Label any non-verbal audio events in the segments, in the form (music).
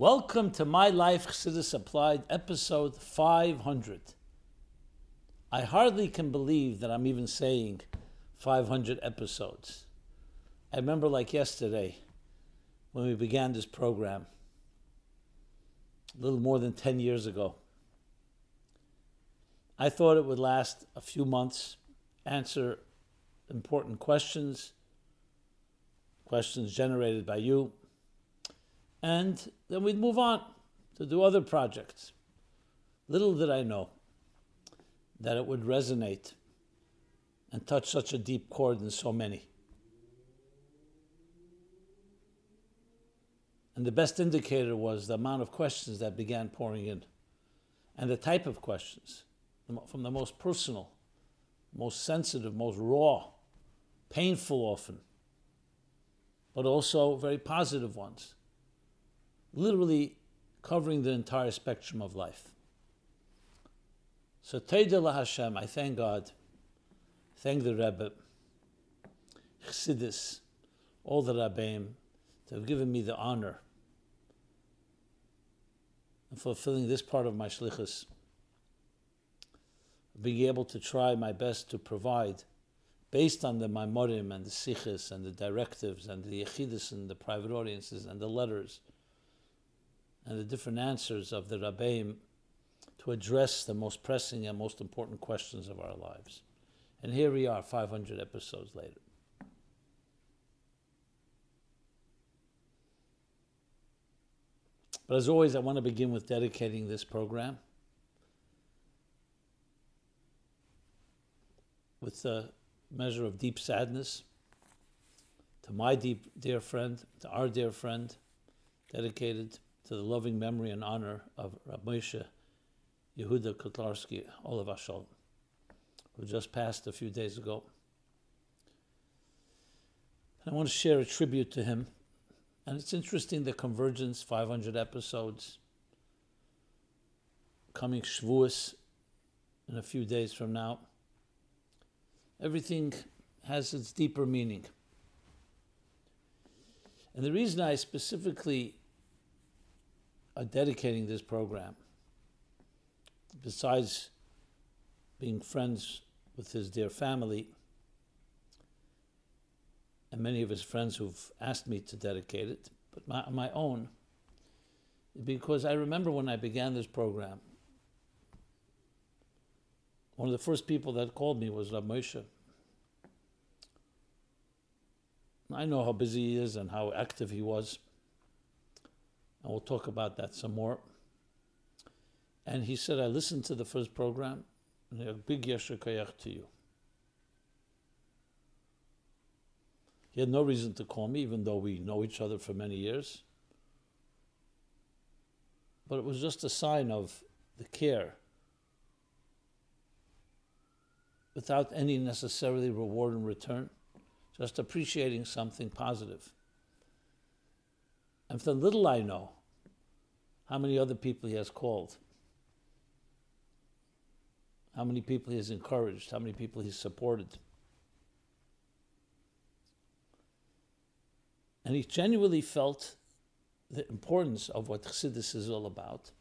Welcome to My Life Chassidus Applied, episode 500. I hardly can believe that I'm even saying 500 episodes. I remember like yesterday when we began this program, a little more than 10 years ago. I thought it would last a few months, answer important questions, questions generated by you, and then we'd move on to do other projects. Little did I know that it would resonate and touch such a deep chord in so many. And the best indicator was the amount of questions that began pouring in and the type of questions from the most personal, most sensitive, most raw, painful often, but also very positive ones literally covering the entire spectrum of life. So Teidela Hashem, I thank God, thank the Rebbe, Chassidus, all the Rabbeim, to have given me the honor of fulfilling this part of my shlichus, being able to try my best to provide, based on the Maimorim and the Sichos and the directives and the Yechidus and the private audiences and the letters, and the different answers of the Rabbeim to address the most pressing and most important questions of our lives. And here we are, 500 episodes later. But as always, I want to begin with dedicating this program with a measure of deep sadness to my deep dear friend, to our dear friend, dedicated to the loving memory and honor of Rab Moshe Yehuda Kotlarsky, Olav Ashol, who just passed a few days ago. I want to share a tribute to him. And it's interesting the convergence, 500 episodes, coming Shavuos in a few days from now. Everything has its deeper meaning. And the reason I specifically are dedicating this program. Besides being friends with his dear family and many of his friends who've asked me to dedicate it, but my, my own, because I remember when I began this program, one of the first people that called me was Rab Moshe. I know how busy he is and how active he was. And we'll talk about that some more. And he said, I listened to the first program, and a big yesher kayach to you. He had no reason to call me, even though we know each other for many years. But it was just a sign of the care without any necessarily reward in return, just appreciating something positive. And for little I know, how many other people he has called, how many people he has encouraged, how many people he's supported. And he genuinely felt the importance of what Chassidus is all about,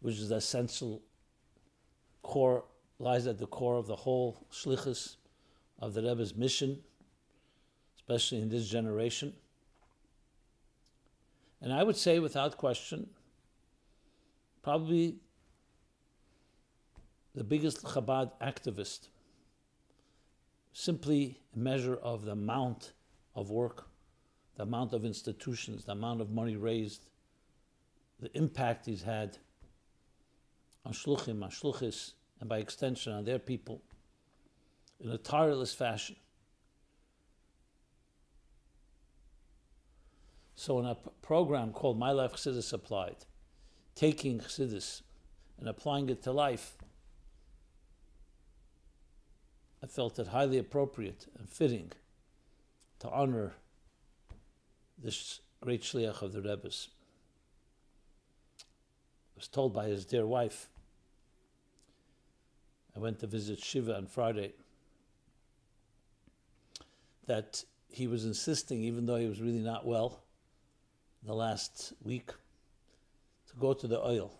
which is the essential core, lies at the core of the whole shlichus of the Rebbe's mission, especially in this generation. And I would say, without question, probably the biggest Chabad activist, simply a measure of the amount of work, the amount of institutions, the amount of money raised, the impact he's had on shluchim, on shluchis, and by extension on their people in a tireless fashion. So in a program called My Life Chassidus Applied, taking Chassidus and applying it to life, I felt it highly appropriate and fitting to honor this great shliach of the Rebbe's. I was told by his dear wife. I went to visit Shiva on Friday that he was insisting, even though he was really not well, the last week to go to the Ohel.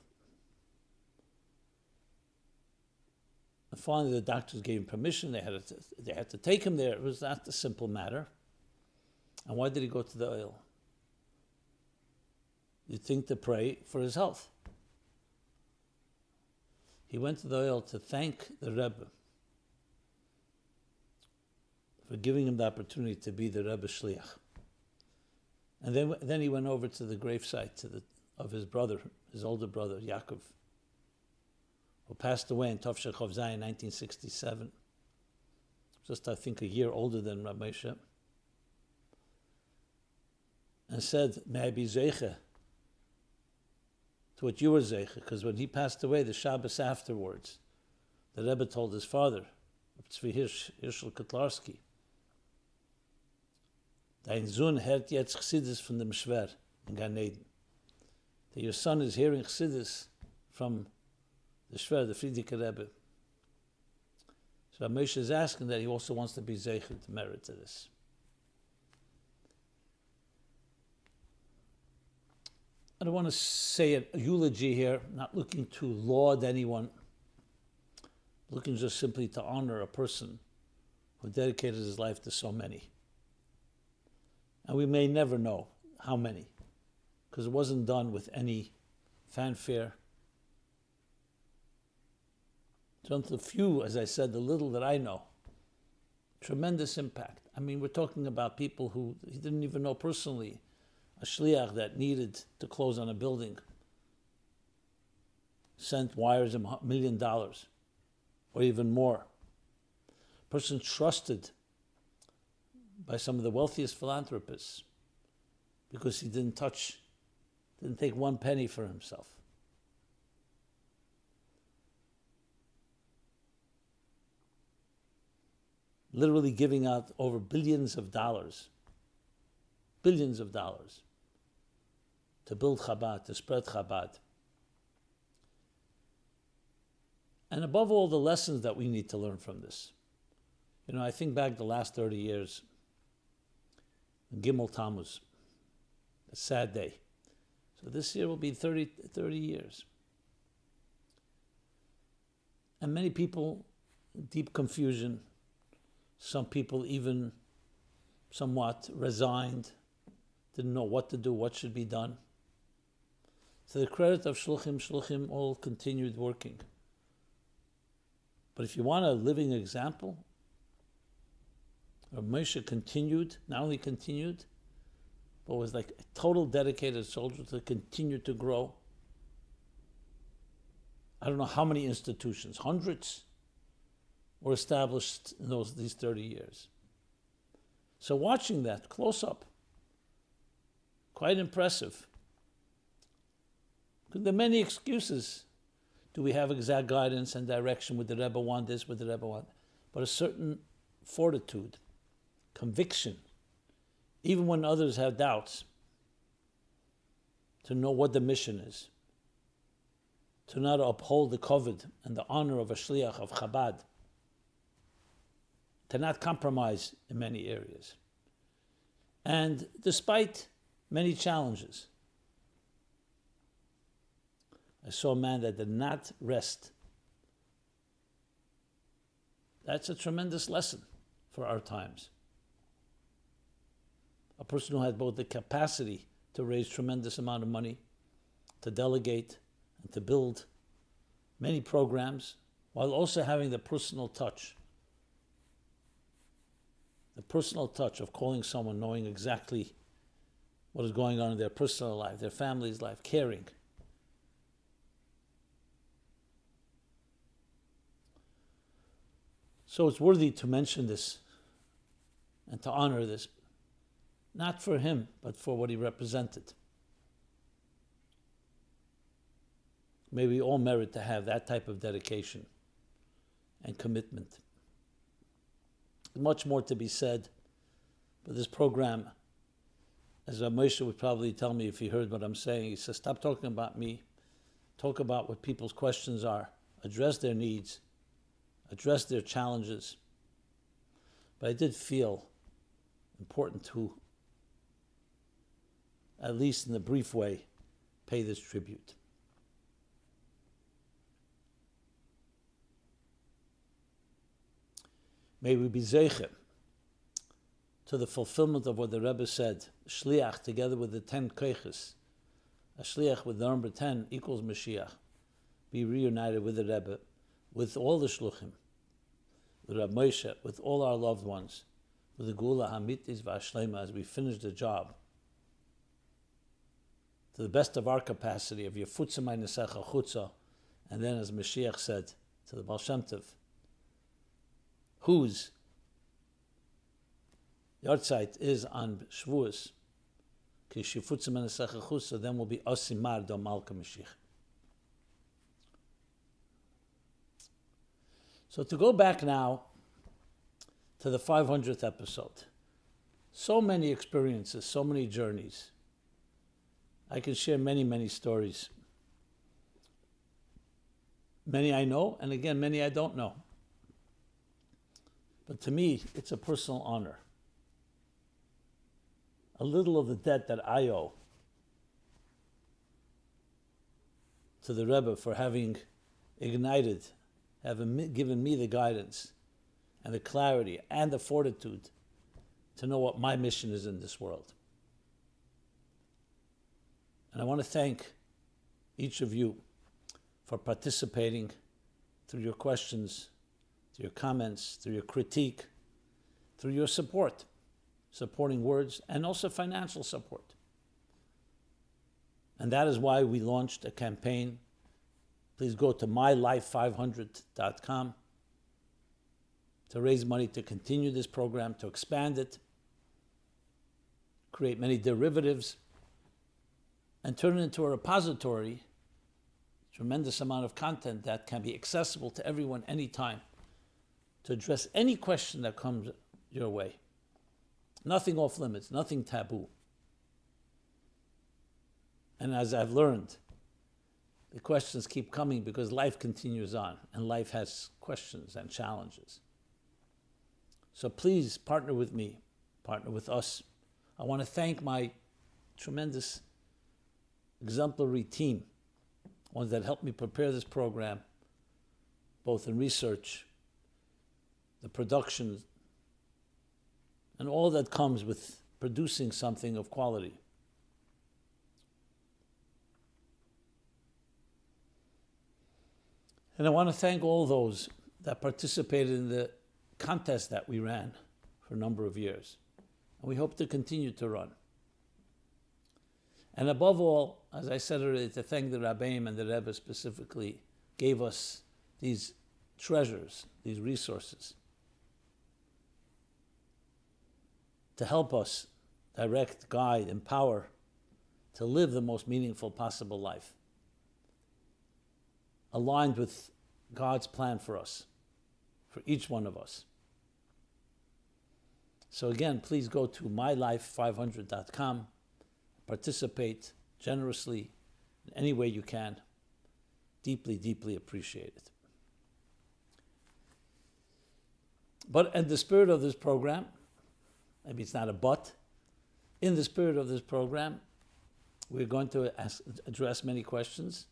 And finally, the doctors gave him permission. They had to, they had to take him there. It was not a simple matter. And why did he go to the Ohel? You'd think to pray for his health. He went to the Ohel to thank the Rebbe for giving him the opportunity to be the Rebbe Shliach. And then, then he went over to the gravesite to the, of his brother, his older brother, Yaakov, who passed away in Tovshech of Zion in 1967. Just, I think, a year older than Rabbi Moshe. And said, May I be Zeiche to what you were Zeiche? Because when he passed away, the Shabbos afterwards, the Rebbe told his father, Tzvi Hirsch, Hirschel Kotlarsky, Dein Sohn hört jetzt Chassidus from the Mishver in Gan Eden. That your son is hearing Chassidus from the Shver, the Frierdiker Rebbe. So Moshe is asking that he also wants to be Zeichel to merit to this. I don't want to say a eulogy here, not looking to laud anyone, looking just simply to honor a person who dedicated his life to so many. And we may never know how many, because it wasn't done with any fanfare. Just the few, as I said, the little that I know, tremendous impact. I mean, we're talking about people who he didn't even know personally, a shliach that needed to close on a building, sent wires a million dollars, or even more. Person trusted by some of the wealthiest philanthropists because he didn't touch, didn't take one penny for himself. Literally giving out over billions of dollars, billions of dollars to build Chabad, to spread Chabad. And above all, the lessons that we need to learn from this. You know, I think back the last 30 years, Gimel Tammuz, a sad day. So this year will be 30, 30 years. And many people, deep confusion, some people even somewhat resigned, didn't know what to do, what should be done. To the credit of Shluchim, Shluchim all continued working. But if you want a living example, Moshe continued, not only continued, but was like a total dedicated soldier to continue to grow. I don't know how many institutions, hundreds, were established in those these 30 years. So watching that close up, quite impressive. There are many excuses. Do we have exact guidance and direction? Would the Rebbe want this? Would the Rebbe want? But a certain fortitude conviction, even when others have doubts, to know what the mission is, to not uphold the kavod and the honor of a shliach of Chabad, to not compromise in many areas. And despite many challenges, I saw a man that did not rest. That's a tremendous lesson for our times a person who had both the capacity to raise tremendous amount of money, to delegate, and to build many programs, while also having the personal touch. The personal touch of calling someone, knowing exactly what is going on in their personal life, their family's life, caring. So it's worthy to mention this and to honor this not for him, but for what he represented. May we all merit to have that type of dedication and commitment. Much more to be said, but this program, as Moshe would probably tell me if he heard what I'm saying, he says, Stop talking about me, talk about what people's questions are, address their needs, address their challenges. But I did feel important to at least in a brief way, pay this tribute. May we be zeicher to the fulfillment of what the Rebbe said, Shliach together with the ten koiches, a Shliach with the number ten equals Mashiach, be reunited with the Rebbe, with all the Shluchim, with Rabbi Moshe, with all our loved ones, with the Gula Hamitis Vashlema as we finish the job to the best of our capacity of Yefutzamai Nesecha Chutza, and then as Mashiach said to the Baal Shem Tov, whose Yartzeit is on Shavuos, Kishifutzamai Nesecha Chutza, then will be Osimar Do Malka Mashiach. So to go back now to the 500th episode, so many experiences, so many journeys I can share many, many stories. Many I know, and again, many I don't know. But to me, it's a personal honor. A little of the debt that I owe to the Rebbe for having ignited, having given me the guidance and the clarity and the fortitude to know what my mission is in this world. And I want to thank each of you for participating through your questions, through your comments, through your critique, through your support, supporting words, and also financial support. And that is why we launched a campaign. Please go to mylife500.com to raise money to continue this program, to expand it, create many derivatives and turn it into a repository, tremendous amount of content that can be accessible to everyone anytime to address any question that comes your way. Nothing off limits, nothing taboo. And as I've learned, the questions keep coming because life continues on and life has questions and challenges. So please partner with me, partner with us. I want to thank my tremendous exemplary team, ones that helped me prepare this program, both in research, the production, and all that comes with producing something of quality. And I want to thank all those that participated in the contest that we ran for a number of years. And we hope to continue to run. And above all, as I said already, to thank the Rabbeim and the Rebbe specifically, gave us these treasures, these resources, to help us direct, guide, empower to live the most meaningful possible life, aligned with God's plan for us, for each one of us. So again, please go to mylife500.com participate generously in any way you can. Deeply, deeply appreciate it. But in the spirit of this program, maybe it's not a but, in the spirit of this program, we're going to ask, address many questions.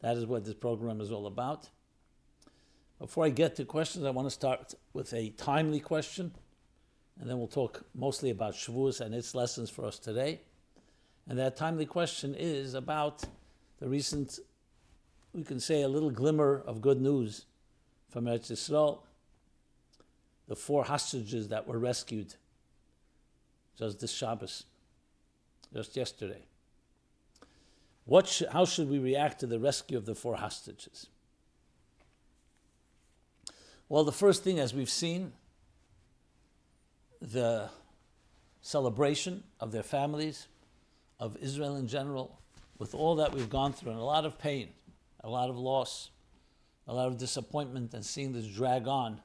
That is what this program is all about. Before I get to questions, I want to start with a timely question, and then we'll talk mostly about Shavuos and its lessons for us today. And that timely question is about the recent, we can say, a little glimmer of good news from Eretz Yisrael, the four hostages that were rescued just this Shabbos, just yesterday. What sh- how should we react to the rescue of the four hostages? Well, the first thing, as we've seen, the celebration of their families, of Israel in general, with all that we've gone through and a lot of pain, a lot of loss, a lot of disappointment, and seeing this drag on.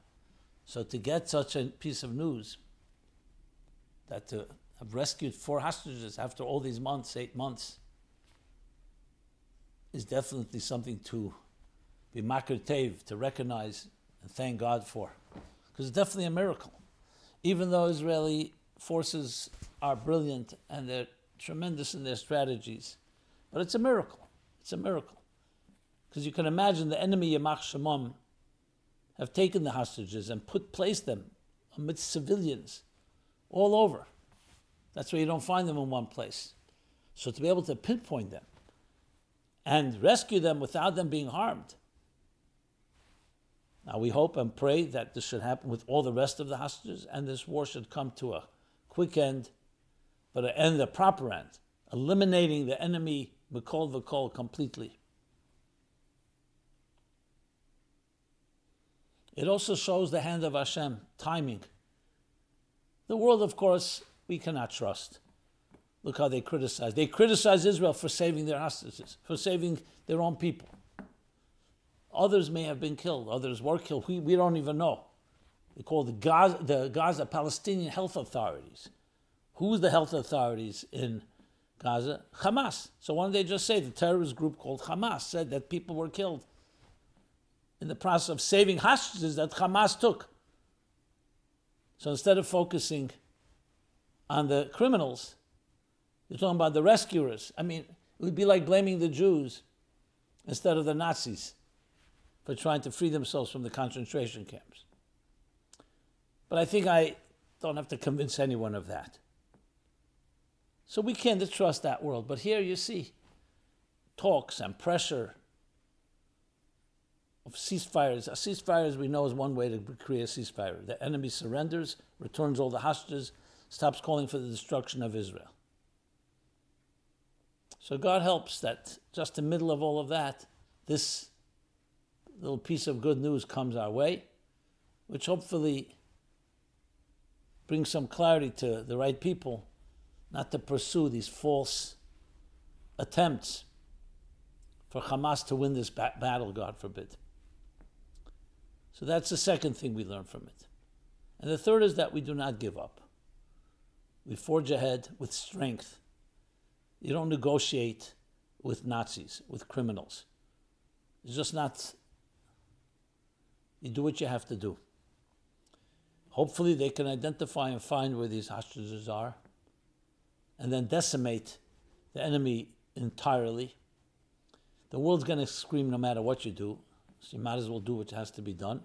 So to get such a piece of news, that to have rescued four hostages after all these months, eight months, is definitely something to be makir to recognize and thank God for. Because it's definitely a miracle. Even though Israeli forces are brilliant and they're tremendous in their strategies. But it's a miracle. It's a miracle. Because you can imagine the enemy Yamach Shemam have taken the hostages and put placed them amidst civilians all over. That's why you don't find them in one place. So to be able to pinpoint them and rescue them without them being harmed. Now we hope and pray that this should happen with all the rest of the hostages and this war should come to a quick end, but an end, a proper end, eliminating the enemy Mikol V'Kol completely. It also shows the hand of Hashem, timing. The world, of course, we cannot trust. Look how they criticize. They criticize Israel for saving their hostages, for saving their own people. Others may have been killed, others were killed. We, we don't even know. They call the Gaza, the Gaza Palestinian health authorities. Who's the health authorities in Gaza? Hamas. So why don't they just say the terrorist group called Hamas said that people were killed in the process of saving hostages that Hamas took? So instead of focusing on the criminals, you're talking about the rescuers. I mean, it would be like blaming the Jews instead of the Nazis for trying to free themselves from the concentration camps. But I think I don't have to convince anyone of that. So we can't trust that world. But here you see talks and pressure of ceasefires. A ceasefire, as we know, is one way to create a ceasefire. The enemy surrenders, returns all the hostages, stops calling for the destruction of Israel. So God helps that just in the middle of all of that, this little piece of good news comes our way, which hopefully brings some clarity to the right people not to pursue these false attempts for Hamas to win this ba- battle, God forbid. So that's the second thing we learn from it. And the third is that we do not give up. We forge ahead with strength. You don't negotiate with Nazis, with criminals. It's just not you do what you have to do. Hopefully, they can identify and find where these hostages are and then decimate the enemy entirely. The world's going to scream no matter what you do, so you might as well do what has to be done.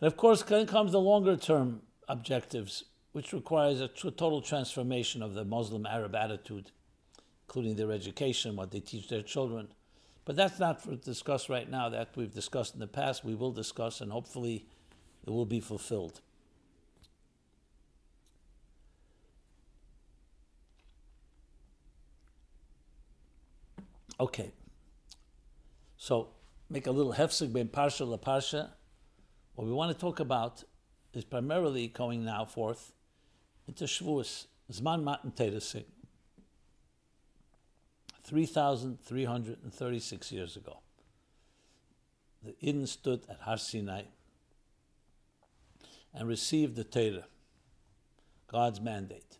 And of course, then comes the longer term objectives, which requires a total transformation of the Muslim Arab attitude, including their education, what they teach their children, but that's not for discuss right now. That we've discussed in the past, we will discuss, and hopefully it will be fulfilled. Okay. So make a little hefsek ben parsha la parsha. What we want to talk about is primarily going now forth into Shavuos, Zman Matan Teresik. 3,336 years ago. The Yidden stood at Har Sinai and received the Torah, God's mandate.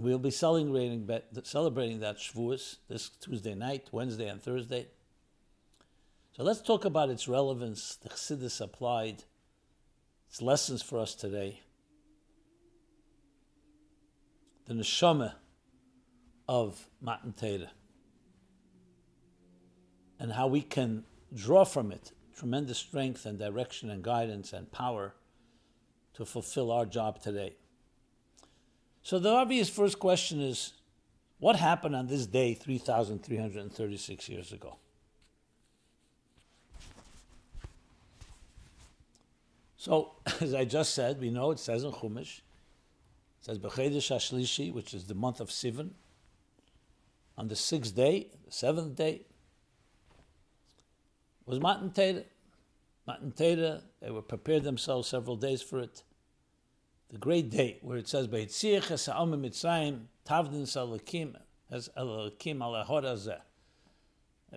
We'll be celebrating, celebrating that Shavuos this Tuesday night, Wednesday, and Thursday. So let's talk about its relevance, the Chassidus applied, its lessons for us today. The neshama of Matan Torah and how we can draw from it tremendous strength and direction and guidance and power to fulfill our job today. So the obvious first question is what happened on this day 3,336 years ago? So, (laughs) as I just said, we know it says in Chumash, it says B'chedesh Hashlishi, which is the month of Sivan, on the sixth day, the seventh day, was Matan Torah. Matan Torah, they were prepared themselves several days for it. The great day where it says, mitzrayim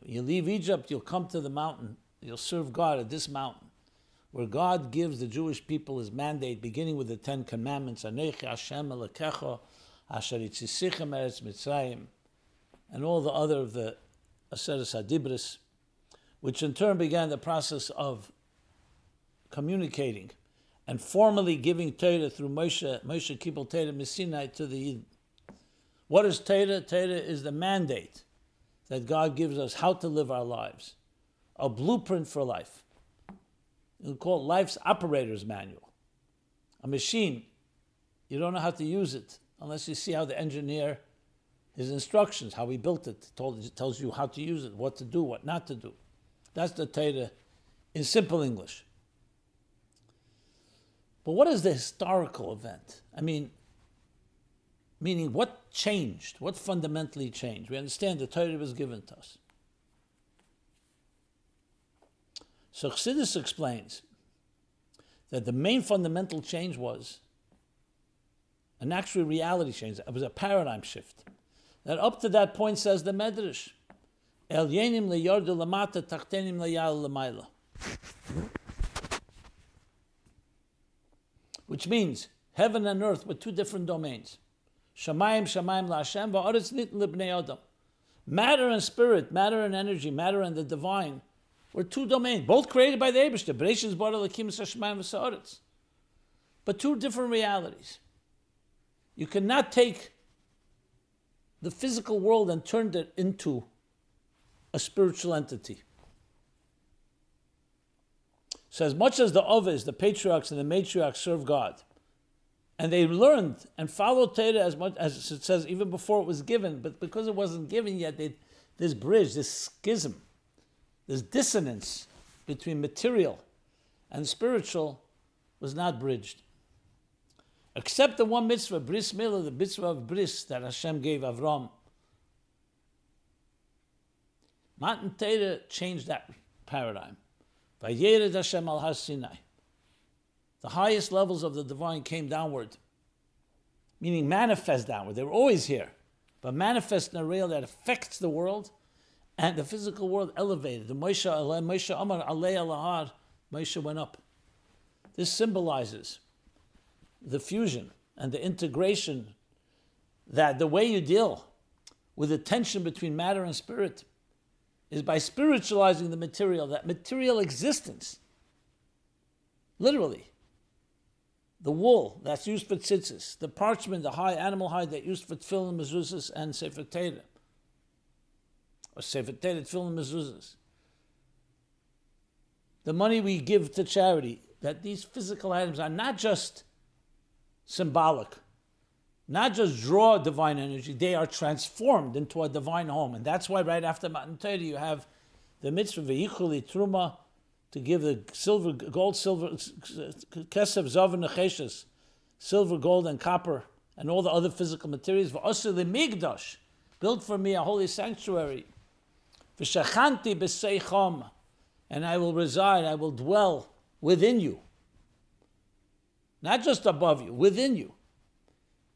You leave Egypt, you'll come to the mountain, you'll serve God at this mountain, where God gives the Jewish people his mandate, beginning with the Ten Commandments, and all the other of the Aseres Adibris, which in turn began the process of communicating and formally giving Torah through Moshe, Moshe kibel Torah Messinai to the Yidden. What is Torah? Torah is the mandate that God gives us how to live our lives, a blueprint for life. You call it life's operator's manual. A machine, you don't know how to use it unless you see how the engineer, his instructions, how he built it, told, tells you how to use it, what to do, what not to do. That's the Torah in simple English. But what is the historical event? I mean, meaning what changed? What fundamentally changed? We understand the Torah was given to us. So Chassidus explains that the main fundamental change was an actual reality change. It was a paradigm shift. That up to that point, says the Medrash, El yenim leyordu lamata tachtenim leyal lamayla. Which means heaven and earth were two different domains. Shamayim, Shamayim la va'aretz nit libnei adam. Matter and spirit, matter and energy, matter and the divine were two domains, both created by the Abishter. Bereshis bara lakim Shamayim v'sa'aretz. But two different realities. You cannot take the physical world and turn it into a spiritual entity. So, as much as the Ovis, the patriarchs and the matriarchs serve God, and they learned and followed Torah as much as it says even before it was given, but because it wasn't given yet, they, this bridge, this schism, this dissonance between material and spiritual was not bridged. Except the one mitzvah, bris milah, the mitzvah of bris that Hashem gave Avram. Matan Torah changed that paradigm. Vayered Hashem al Sinai. The highest levels of the divine came downward, meaning manifest downward. They were always here, but manifest in a real that affects the world, and the physical world elevated. The Moshe, Moshe Amar Alei Alahar, Moshe went up. This symbolizes the fusion and the integration that the way you deal with the tension between matter and spirit is by spiritualizing the material, that material existence. Literally. The wool that's used for tzitzis, the parchment, the high animal hide that used for tefillin, mezuzahs, and sefer Torah. Or sefer Torah, tefillin, mezuzahs. The money we give to charity, that these physical items are not just symbolic, not just draw divine energy, they are transformed into a divine home. And that's why right after Matan Torah you have the mitzvah ve'ichuli truma to give the silver, gold, silver, kesef, zav, and silver, gold, and copper, and all the other physical materials. V'osir migdash, build for me a holy sanctuary. V'shachanti b'seichom, and I will reside, I will dwell within you. Not just above you, within you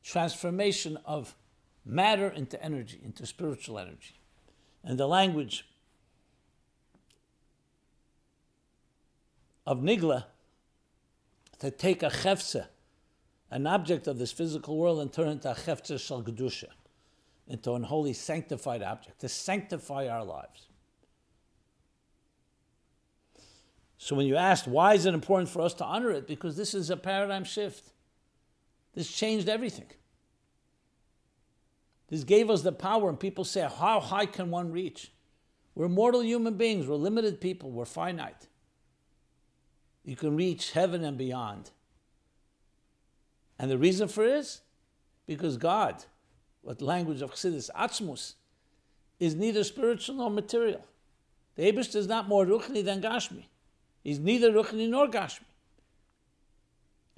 transformation of matter into energy, into spiritual energy. And the language of Nigla, to take a chefse, an object of this physical world, and turn it into a chefse shal gedusha, into an holy sanctified object, to sanctify our lives. So when you ask why is it important for us to honor it, because this is a paradigm shift. This changed everything. This gave us the power, and people say, How high can one reach? We're mortal human beings, we're limited people, we're finite. You can reach heaven and beyond. And the reason for this? Because God, what language of Chassidus, Atzmus, is neither spiritual nor material. The Abish is not more Ruchni than Gashmi. He's neither Ruchni nor Gashmi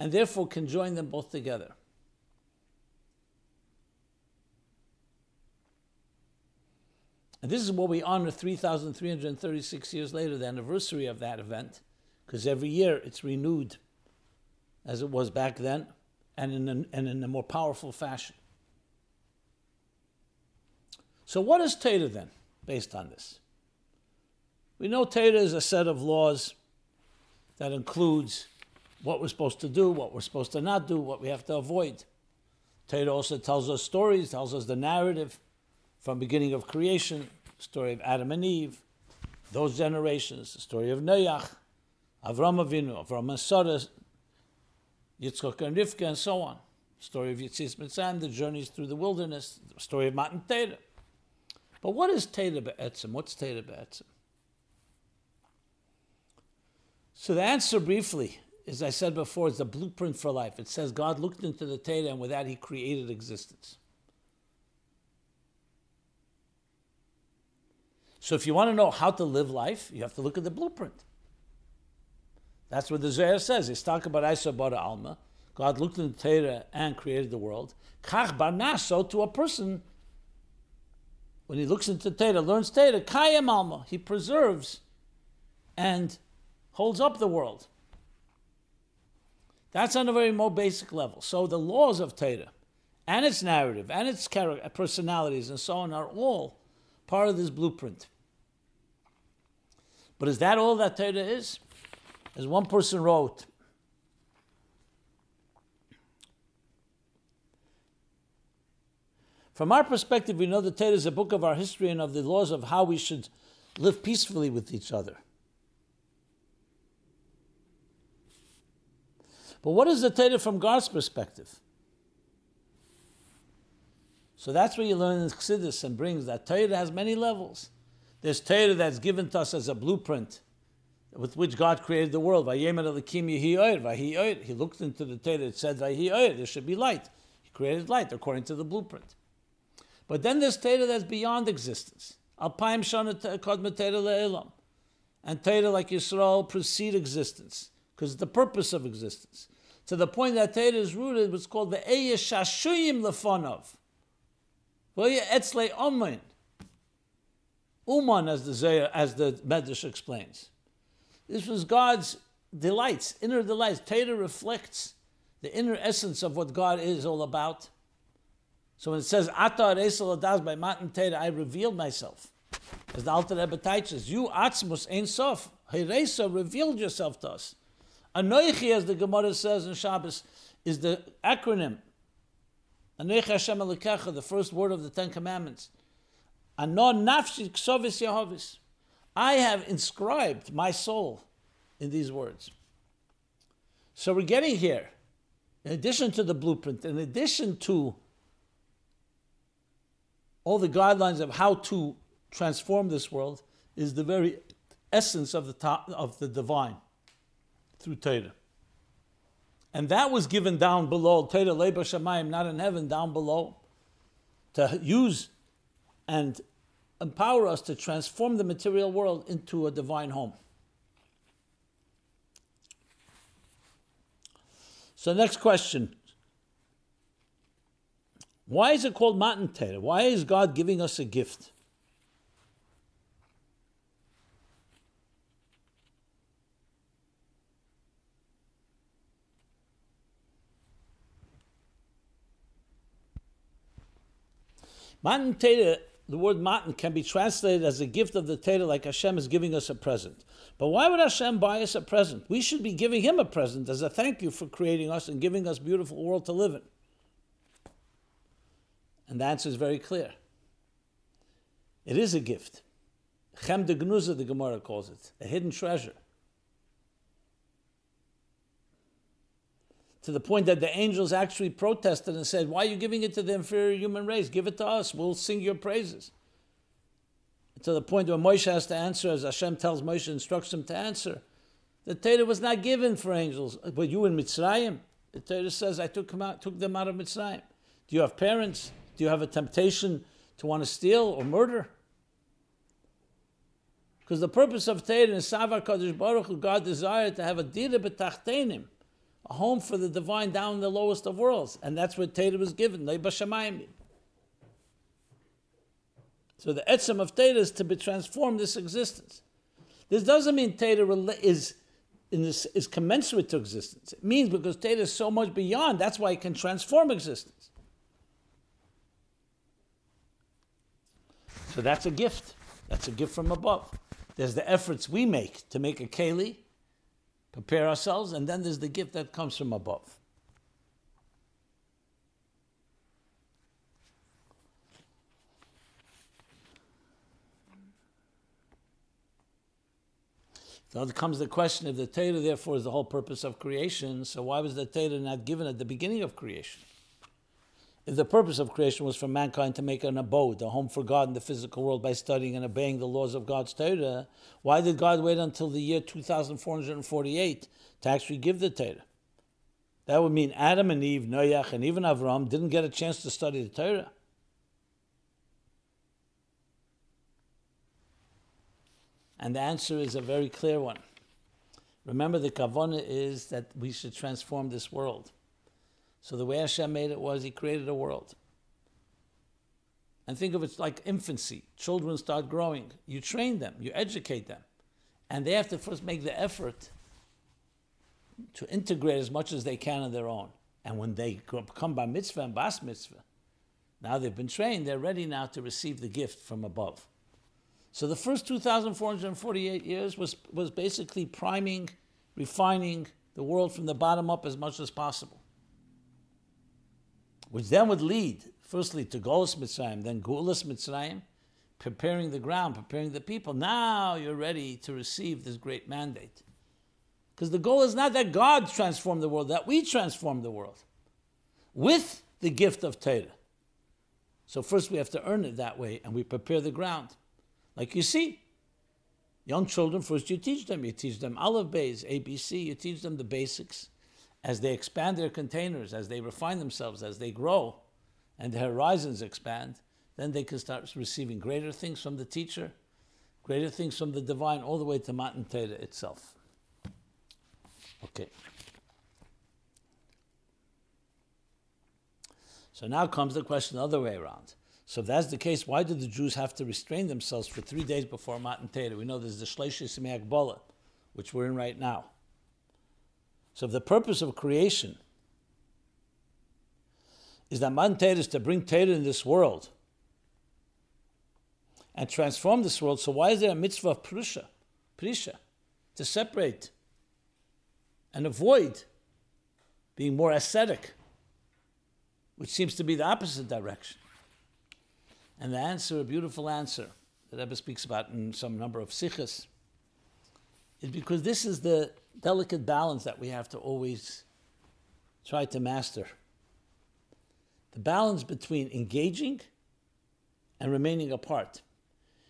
and therefore can join them both together. And this is what we honor 3,336 years later, the anniversary of that event, because every year it's renewed as it was back then and in a, and in a more powerful fashion. So, what is Torah then, based on this? We know Torah is a set of laws that includes what we're supposed to do, what we're supposed to not do, what we have to avoid. Torah also tells us stories, tells us the narrative from beginning of creation, story of Adam and Eve, those generations, the story of Noach, Avram Avinu, Avram and Sarah, Yitzchak and Rivka, and so on. Story of Yitzis Mitzrayim, the journeys through the wilderness, the story of Matan Torah. But what is Torah Be'etzim? What's Torah Be'etzim? So the answer briefly, as I said before, is the blueprint for life. It says God looked into the Torah and with that he created existence. So if you want to know how to live life, you have to look at the blueprint. That's what the Zohar says. It's talking about Isa Bara Alma. God looked into the Torah and created the world. Kach barnaso to a person, when he looks into Torah, learns Torah, kayam alma, he preserves and holds up the world. That's on a very more basic level. So the laws of Torah and its narrative and its personalities and so on are all part of this blueprint. But is that all that Torah is? As one person wrote, From our perspective, we know that Torah is a book of our history and of the laws of how we should live peacefully with each other. But what is the Torah from God's perspective? So that's what you learn in Chassidus and brings that Torah has many levels. There's Torah that's given to us as a blueprint with which God created the world. He looked into the Torah, it said, there should be light. He created light according to the blueprint. But then there's Torah that's beyond existence. Alpaim Shana Kod Torah And Torah, like Yisrael, precede existence, because the purpose of existence. To the point that Torah is rooted, what's called the Eya Shashuyim Lefonov. Etzle Omen. Uman, as the Zayah, as the Medrash explains. This was God's delights, inner delights. Torah reflects the inner essence of what God is all about. So when it says Atar Aresel Adas by Matan Torah, I revealed myself. As the Alter Rebbe teaches, you Atzmus Ein Sof, Heresa revealed yourself to us. Anoichi, as the Gemara says in Shabbos, is the acronym. Anoichi Hashem Elokecha, the first word of the Ten Commandments. Anon Nafshi Ksovis Yehovis. I have inscribed my soul in these words. So we're getting here, in addition to the blueprint, in addition to all the guidelines of how to transform this world is the very essence of the top, of the divine through Torah. And that was given down below, Torah Leba Shamayim, not in heaven, down below, to use and empower us to transform the material world into a divine home. So, next question why is it called Matan Torah? Why is God giving us a gift? Matan Torah, the word matan can be translated as a gift of the Torah, like Hashem is giving us a present. But why would Hashem buy us a present? We should be giving Him a present as a thank you for creating us and giving us a beautiful world to live in. And the answer is very clear. It is a gift. Chem de Gnuza, the Gemara calls it, a hidden treasure. To the point that the angels actually protested and said, Why are you giving it to the inferior human race? Give it to us. We'll sing your praises. To the point where Moshe has to answer, as Hashem tells Moshe, instructs him to answer. The Torah was not given for angels, but you in Mitzrayim. The Torah says, I took, them out, took them out of Mitzrayim. Do you have parents? Do you have a temptation to want to steal or murder? Because the purpose of Torah is Savar Kadosh Baruch Hu, God desired to have a dira betachtenim, a home for the divine down in the lowest of worlds, and that's what Torah was given. So the etzem of Torah is to be transform this existence. This doesn't mean Torah is this, is commensurate to existence. It means because Torah is so much beyond, that's why it can transform existence. So that's a gift. That's a gift from above. There's the efforts we make to make a keli, prepare ourselves, and then there's the gift that comes from above. Now comes the question if the Torah, therefore, is the whole purpose of creation, so why was the Torah not given at the beginning of creation? If the purpose of creation was for mankind to make an abode, a home for God in the physical world by studying and obeying the laws of God's Torah, why did God wait until the year 2448 to actually give the Torah? That would mean Adam and Eve, Noach, and even Avram didn't get a chance to study the Torah. And the answer is a very clear one. Remember, the kavana is that we should transform this world. So the way Hashem made it was He created a world. And think of it like infancy. Children start growing. You train them, you educate them. And they have to first make the effort to integrate as much as they can on their own. And when they come by mitzvah and bas mitzvah, now they've been trained, they're ready now to receive the gift from above. So the first 2,448 years was, was basically priming, refining the world from the bottom up as much as possible which then would lead, firstly, to Golos Mitzrayim, then Geulas Mitzrayim, preparing the ground, preparing the people. Now you're ready to receive this great mandate. Because the goal is not that God transformed the world, that we transform the world with the gift of Torah. So first we have to earn it that way, and we prepare the ground. Like you see, young children, first you teach them. You teach them Aleph Beis, ABC, you teach them the basics as they expand their containers, as they refine themselves, as they grow, and their horizons expand, then they can start receiving greater things from the teacher, greater things from the divine, all the way to Matan Torah itself. Okay. So now comes the question the other way around. So if that's the case, why did the Jews have to restrain themselves for three days before Matan Torah? We know there's the Shleishis Bola, which we're in right now. So if the purpose of creation is that man is to bring Torah in this world and transform this world. So why is there a mitzvah of Prusha, Prisha, to separate and avoid being more ascetic, which seems to be the opposite direction? And the answer, a beautiful answer that Rebbe speaks about in some number of Sichos, is because this is the delicate balance that we have to always try to master. The balance between engaging and remaining apart.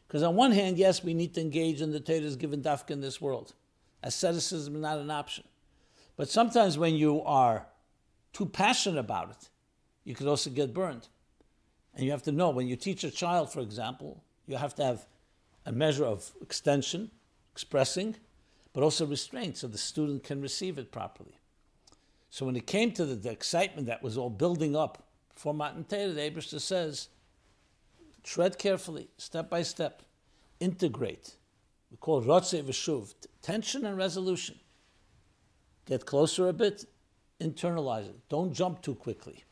Because on one hand, yes, we need to engage in the Torah's given dafka in this world. Asceticism is not an option. But sometimes when you are too passionate about it, you could also get burned. And you have to know when you teach a child, for example, you have to have a measure of extension, expressing, but also restraint so the student can receive it properly. So when it came to the, the excitement that was all building up for Matan Torah, the Abishta says, tread carefully, step by step, integrate. We call Rotze V'shuv, tension and resolution. Get closer a bit, internalize it. Don't jump too quickly.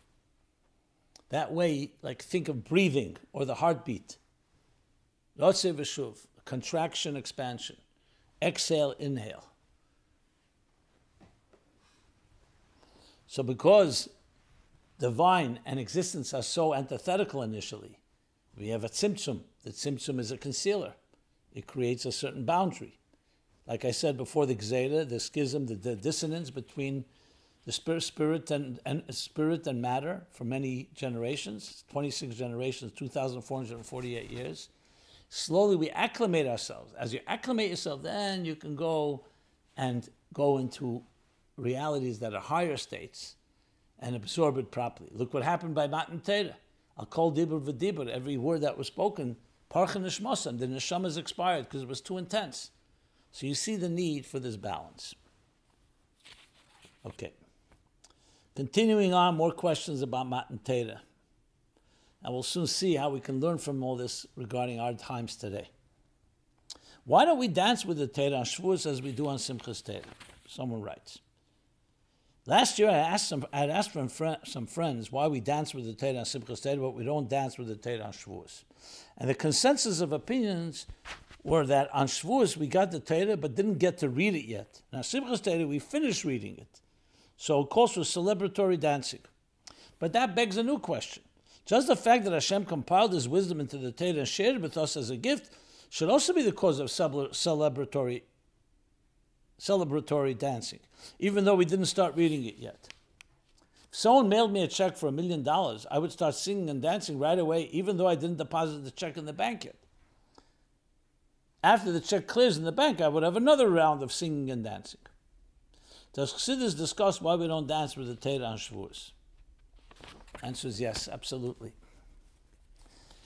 That way, like think of breathing or the heartbeat. Rotze V'shuv, contraction, expansion. Exhale, inhale. So, because divine and existence are so antithetical initially, we have a tzimtzum. The tzimtzum is a concealer, it creates a certain boundary. Like I said before, the gzeda, the schism, the, the dissonance between the spirit, spirit and, and spirit and matter for many generations, 26 generations, 2,448 years slowly we acclimate ourselves. As you acclimate yourself, then you can go and go into realities that are higher states and absorb it properly. Look what happened by Matan Torah. I'll call dibur v'dibur. Every word that was spoken, parcha nishmasan, the neshama is expired because it was too intense. So you see the need for this balance. Okay. Continuing on, more questions about Matan Torah. And we'll soon see how we can learn from all this regarding our times today. Why don't we dance with the Torah on Shavuos as we do on Simchas Torah? Someone writes. Last year, I asked some, I asked from fr- some friends why we dance with the Torah on Simchas Torah, but we don't dance with the Torah on Shavuos. And the consensus of opinions were that on Shavuos we got the Torah but didn't get to read it yet. Now, Simchas Torah, we finished reading it. So of course it calls for celebratory dancing. But that begs a new question. Just the fact that Hashem compiled His wisdom into the Torah and shared it with us as a gift should also be the cause of celebratory, celebratory dancing, even though we didn't start reading it yet. If someone mailed me a check for a million dollars, I would start singing and dancing right away, even though I didn't deposit the check in the bank yet. After the check clears in the bank, I would have another round of singing and dancing. Does Chassidus discuss why we don't dance with the Torah on Shavuos? Answer is yes, absolutely.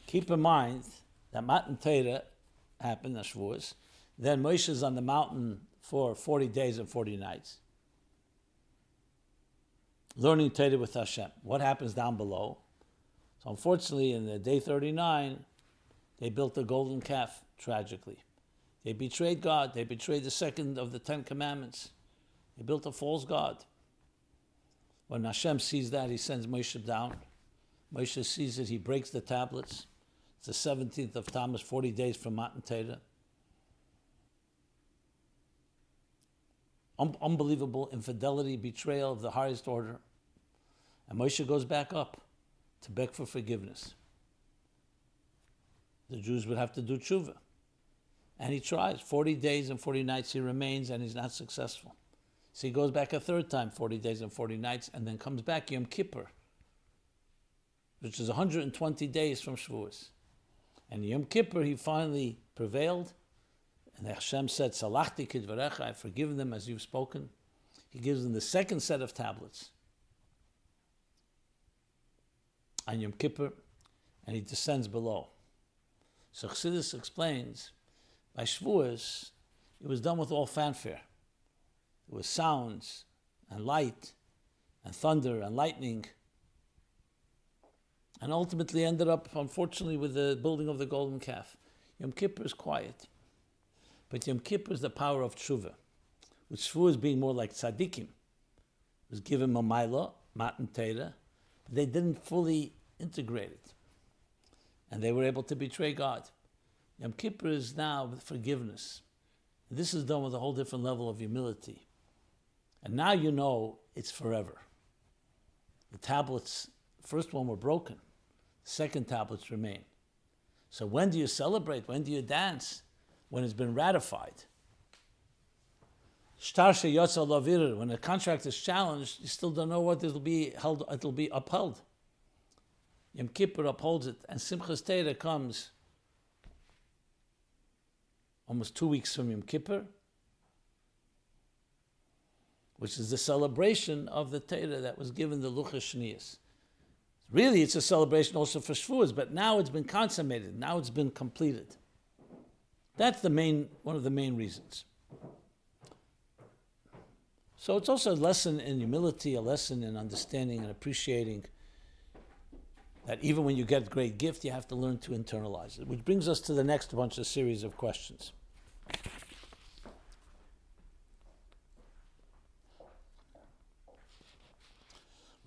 Keep in mind that Matan Torah happened on Shavuos. Then Moshe is on the mountain for 40 days and 40 nights. Learning Torah with Hashem. What happens down below? So unfortunately, in the day 39, they built a golden calf, tragically. They betrayed God. They betrayed the second of the Ten Commandments. They built a false God. When Hashem sees that, he sends Moshe down. Moshe sees it, he breaks the tablets. It's the 17th of Tammuz, 40 days from Matan. Un- unbelievable infidelity, betrayal of the highest order. And Moshe goes back up to beg for forgiveness. The Jews would have to do tshuva. And he tries. 40 days and 40 nights he remains and he's not successful. So he goes back a third time, 40 days and 40 nights, and then comes back Yom Kippur, which is 120 days from Shavuos. And Yom Kippur, he finally prevailed. And Hashem said, Salachti kidvarecha, I've forgiven them as you've spoken. He gives them the second set of tablets on Yom Kippur, and he descends below. So Chassidus explains, by Shavuos, it was done with all fanfare. It was sounds and light and thunder and lightning. And ultimately ended up, unfortunately, with the building of the golden calf. Yom Kippur is quiet. But Yom Kippur is the power of tshuva, with Shavuos being more like tzaddikim. It was given Mamaila, Matan Torah, but they didn't fully integrate it. And they were able to betray God. Yom Kippur is now with forgiveness. This is done with a whole different level of humility. And now you know it's forever. The tablets, first one were broken, second tablets remain. So when do you celebrate? When do you dance? When it's been ratified. When a contract is challenged, you still don't know what it'll be held. It'll be upheld. Yom Kippur upholds it, and Simchas Torah comes almost two weeks from Yom Kippur, which is the celebration of the Torah that was given the Shnias. Really, it's a celebration also for Shavuos, but now it's been consummated. Now it's been completed. That's the main, one of the main reasons. So it's also a lesson in humility, a lesson in understanding and appreciating that even when you get a great gift, you have to learn to internalize it. Which brings us to the next bunch of series of questions.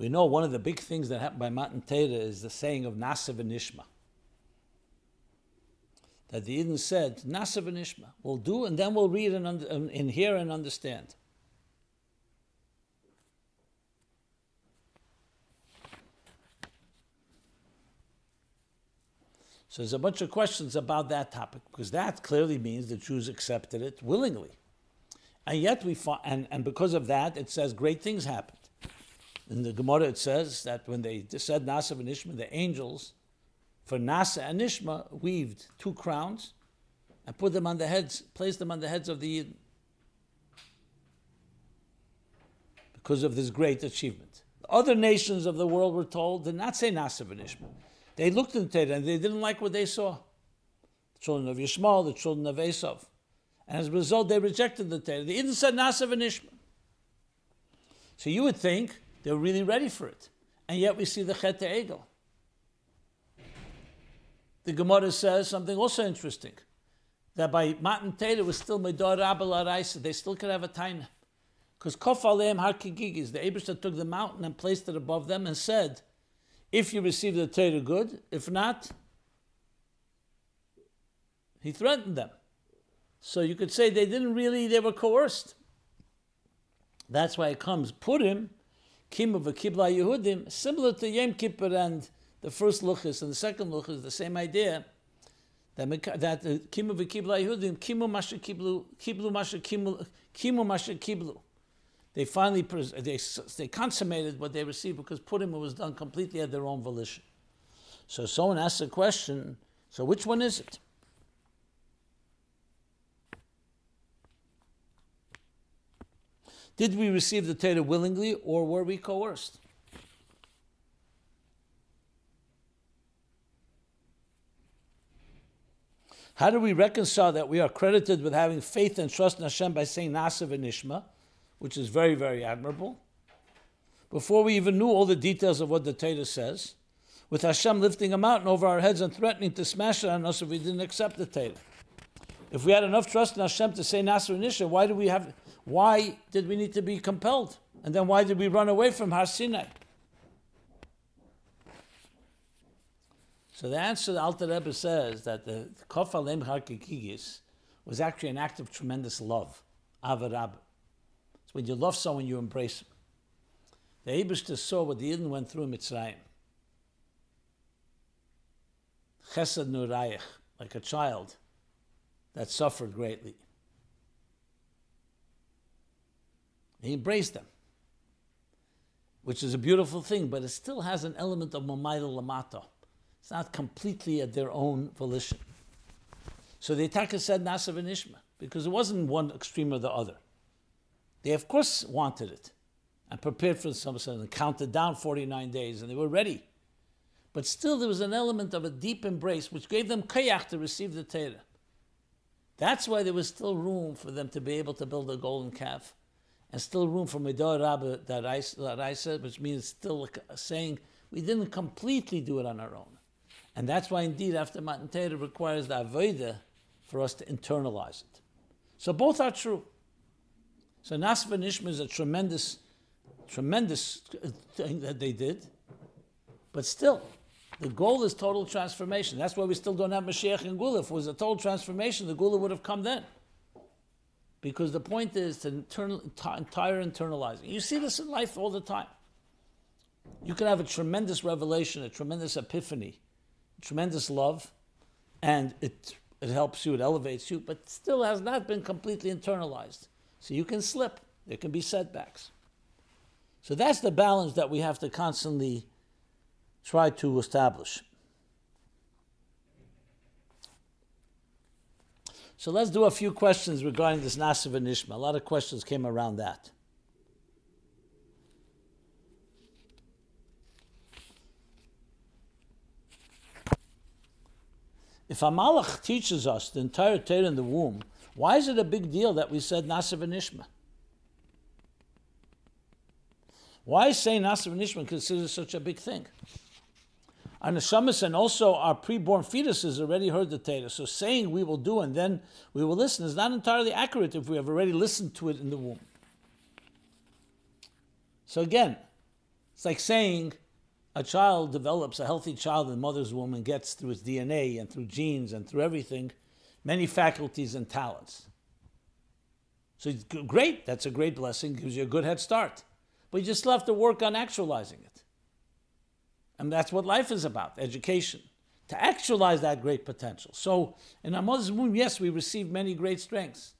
We know one of the big things that happened by Matan Torah is the saying of Naaseh and Nishma. That the Yidden said, Naaseh and Nishma, we'll do and then we'll read and, under, and hear and understand. So there's a bunch of questions about that topic because that clearly means the Jews accepted it willingly. And yet we find, and, and because of that, it says great things happened. In the Gemara, it says that when they said Naaseh and Ishma, the angels, for Naaseh and Ishma, weaved two crowns and put them on the heads, placed them on the heads of the Yidden. Because of this great achievement. The other nations of the world were told, did not say Naaseh and Ishma. They looked into it and they didn't like what they saw. The children of Yishmael, the children of Esav. And as a result, they rejected the Torah. Even said Naaseh and Ishma. So you would think they were really ready for it. And yet we see the Chet Egel. The Gemara says something also interesting. That by Matan Torah was still Medor Rabel they still could have a taina. Because Kof Aleim Har Kigigis, the Abishah took the mountain and placed it above them and said, if you receive the Torah, good. If not, he threatened them. So you could say they didn't really, they were coerced. That's why it comes Purim Kimu v'kibla Yehudim, similar to Yom Kippur and the first luchas and the second luchas, the same idea. That that Kimu v'kibla Yehudim, Kimu masha kiblu, Kiblu masha Kimu, Kimu masha Kiblu. they finally they, they consummated what they received because Purim was done completely at their own volition. So someone asks a question, so which one is it? Did we receive the Torah willingly or were we coerced? How do we reconcile that we are credited with having faith and trust in Hashem by saying Naaseh and Nishma, which is very, very admirable, before we even knew all the details of what the Torah says, with Hashem lifting a mountain over our heads and threatening to smash it on us if we didn't accept the Torah? If we had enough trust in Hashem to say Naaseh and Nishma, why do we have why did we need to be compelled? And then why did we run away from Har Sinai? So the answer the Alter Rebbe says that the Kof Alem Harkikigis was actually an act of tremendous love. Avarab. It's when you love someone, you embrace them. The Abishter saw what the Yidden went through in Mitzrayim. Chesed Nurayich, like a child that suffered greatly. He embraced them, which is a beautiful thing, but it still has an element of Mamayla Lamata. It's not completely at their own volition. So the attacker said Naaseh and Ishma, because it wasn't one extreme or the other. They, of course, wanted it and prepared for some and counted down 49 days, and they were ready. But still, there was an element of a deep embrace which gave them kayach to receive the Torah. That's why there was still room for them to be able to build a golden calf and still room for Midor Rabba Daraisa, which means still saying we didn't completely do it on our own. And that's why, indeed, after Matan Torah requires the Avodah for us to internalize it. So both are true. So Nasva Nishma is a tremendous, tremendous uh, thing that they did. But still, the goal is total transformation. That's why we still don't have Mashiach and Geula. If it was a total transformation, the Geula would have come then. Because the point is to internal, entire internalizing. You see this in life all the time. You can have a tremendous revelation, a tremendous epiphany, tremendous love, and it, it helps you, it elevates you, but still has not been completely internalized. So you can slip, there can be setbacks. So that's the balance that we have to constantly try to establish. So let's do a few questions regarding this Naaseh and Ishma. A lot of questions came around that. If a teaches us the entire Torah in the womb, why is it a big deal that we said Naaseh and Ishma? Why is saying Naaseh and Ishma considered such a big thing? Our neshamas and also our preborn fetuses already heard the Torah. So saying we will do and then we will listen is not entirely accurate if we have already listened to it in the womb. So again, it's like saying a child develops, a healthy child in the mother's womb and gets through its DNA and through genes and through everything many faculties and talents. So it's great, that's a great blessing, gives you a good head start. But you just have to work on actualizing it. And that's what life is about education, to actualize that great potential. So in our mother's womb, yes, we receive many great strengths.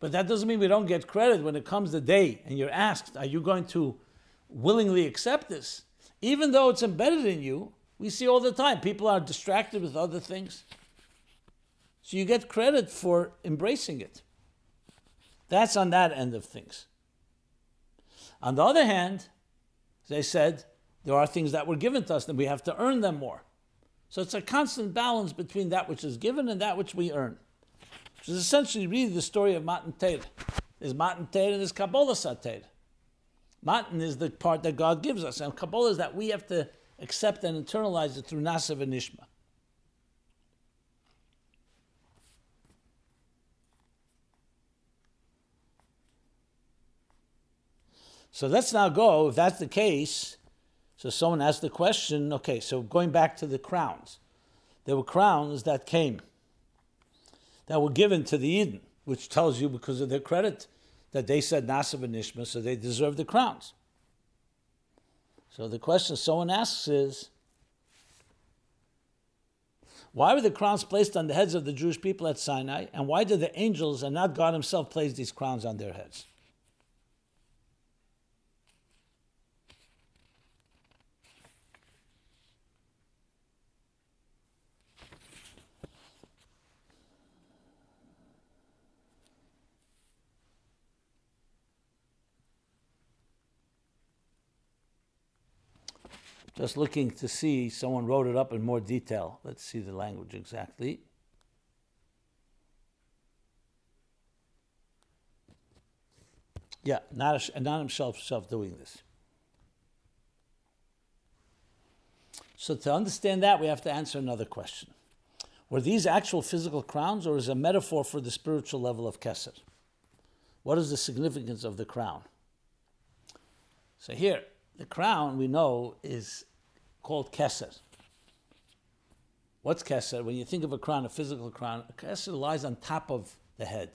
But that doesn't mean we don't get credit when it comes the day and you're asked, are you going to willingly accept this? Even though it's embedded in you, we see all the time people are distracted with other things. So you get credit for embracing it. That's on that end of things. On the other hand, as I said, there are things that were given to us, and we have to earn them more. So it's a constant balance between that which is given and that which we earn. Which is essentially really the story of Matan Torah. There's Matan Torah and there's Kabbalah Satera. Matan is the part that God gives us, and Kabbalah is that we have to accept and internalize it through Naaseh and Nishma. So let's now go, if that's the case, so someone asked the question okay, so going back to the crowns, there were crowns that came, that were given to the Yidden, which tells you because of their credit that they said Naaseh and Nishma, so they deserve the crowns. So the question someone asks is, why were the crowns placed on the heads of the Jewish people at Sinai, and why did the angels and not God Himself place these crowns on their heads? Just looking to see, someone wrote it up in more detail. Let's see the language exactly. Yeah, not, a, not himself, self doing this. So to understand that, we have to answer another question. Were these actual physical crowns, or is a metaphor for the spiritual level of Keser? What is the significance of the crown? So here, the crown we know is called Keser. What's Keser? When you think of a crown, a physical crown, a Keser lies on top of the head.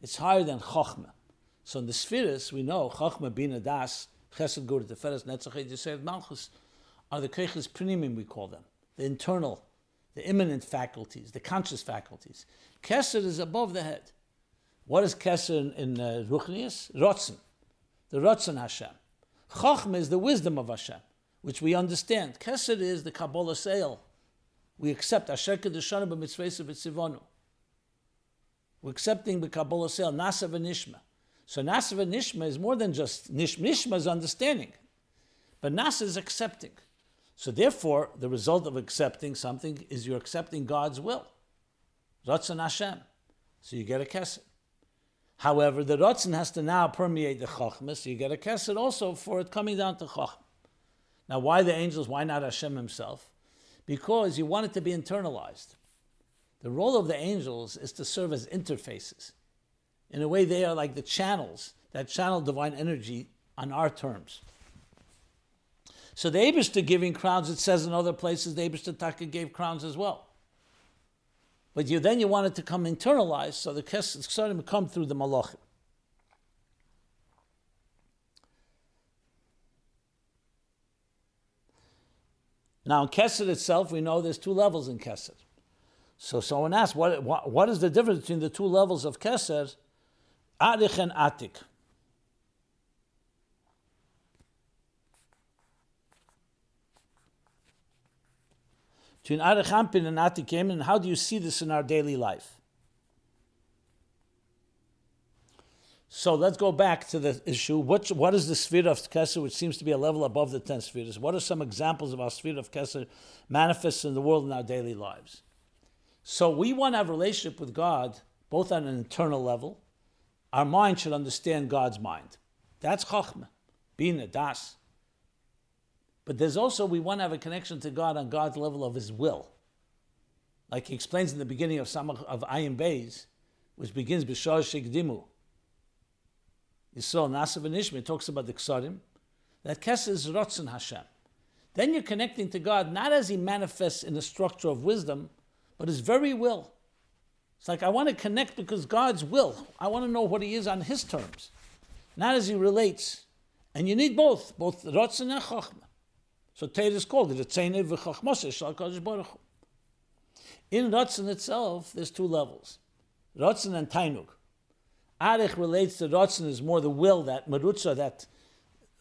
It's higher than Chochmah. So in the spheres, we know Chochmah, Bina, Das, Chesed, Gevurah, Teferes, Netzach, Yisrael, Malchus are the Keiches Prinimim, we call them, the internal, the immanent faculties, the conscious faculties. Keser is above the head. What is Keser in, in uh, Ruchnius? Rotzen, the Rotzen Hashem. Chochmah is the wisdom of Hashem, which we understand. Keser is the Kabbalah Seil. We accept Asher Kedeshanu b'mitzvesa v'tzivonu. We're accepting the Kabbalah Seil, Naaseh v'nishma. So Naaseh v'nishma is more than just Nishma. Nishma is understanding. But Naaseh is accepting. So therefore, the result of accepting something is you're accepting God's will. Ratzon Hashem. So you get a keser. However, the Ratzon has to now permeate the Chachma, so you get a keser also for it coming down to Chachma. Now, why the angels? Why not Hashem himself? Because you want it to be internalized. The role of the angels is to serve as interfaces. In a way, they are like the channels that channel divine energy on our terms. So the Abishta giving crowns, it says in other places, the Abishta Taka gave crowns as well. But you then you want it to come internalized, so the Kesarim come through the Malachim. Now, in Keser itself, we know there's two levels in Keser. So someone asks, what, what, what is the difference between the two levels of Keser? Arich and Atik. Between Arich Anpin and Atikim, and how do you see this in our daily life? So let's go back to the issue. What, what is the sphere of Kesser, which seems to be a level above the 10 spheres? What are some examples of our sphere of Kesser manifests in the world in our daily lives? So we want to have a relationship with God, both on an internal level. Our mind should understand God's mind. That's Chachma, being a Das. But there's also, we want to have a connection to God on God's level of His will. Like he explains in the beginning of Hemshech of Ayin Beis, which begins B'Shar Shekdimu. Yisrael Naaseh and Ishmael talks about the Ksarim. That Keser is Rotzen Hashem. Then you're connecting to God not as He manifests in the structure of wisdom, but His very will. It's like I want to connect because God's will. I want to know what He is on His terms, not as He relates. And you need both, both Rotzen and Chachma. So Torah is called it Tzeinev v'Chachmoseh Shal Kodesh Baruch Hu. In Ratzon itself, there's two levels, Ratzon and Tainug. Arich relates to Ratzon is more the will that Merutza, that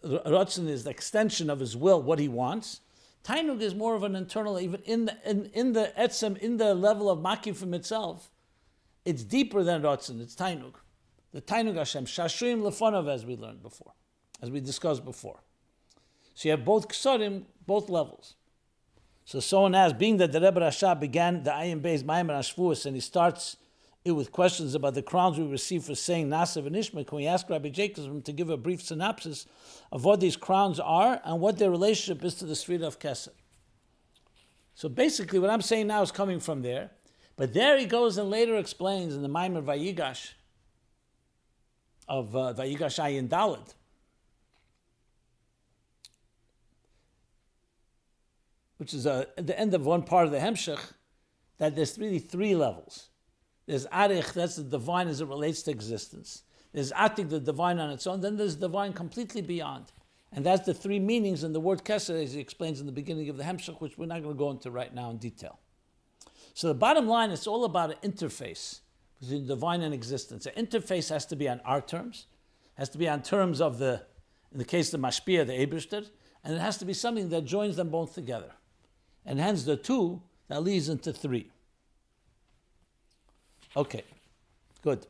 Ratzon is the extension of his will, what he wants. Tainug is more of an internal, even in the in, in the etzem, in the level of makifim itself, it's deeper than Ratzon, it's Tainug. The Tainug Hashem, Shashrim Lefonov, as we learned before, as we discussed before. So you have both ksarim, both levels. So someone asks, being that the Rebbe Rashab began the Ayin Beis Maimon Ashvuas, and he starts it with questions about the crowns we receive for saying Naaseh and Ishmael, can we ask Rabbi Jacobson to give a brief synopsis of what these crowns are and what their relationship is to the Sfira of Keser? So basically, what I'm saying now is coming from there. But there he goes and later explains in the Maimon Vayigash of uh, Vayigash Ayin Dalit which is a, at the end of one part of the Hemshech, that there's really three levels. There's Arich, that's the divine as it relates to existence. There's Atik, the divine on its own. Then there's divine completely beyond. And that's the three meanings in the word Keser, as he explains in the beginning of the Hemshech, which we're not going to go into right now in detail. So the bottom line, it's all about an interface between divine and existence. An interface has to be on our terms, has to be on terms of the, in the case of the Mashpia, the Eberstedt, and it has to be something that joins them both together and hence the two that leads into three. Okay, good.